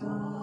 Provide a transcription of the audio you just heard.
time.